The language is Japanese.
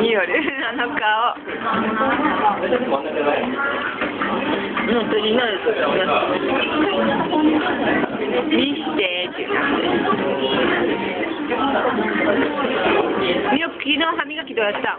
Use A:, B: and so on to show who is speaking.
A: によるあの顔本当になる見してって言ってよく昨日歯磨きどうやった？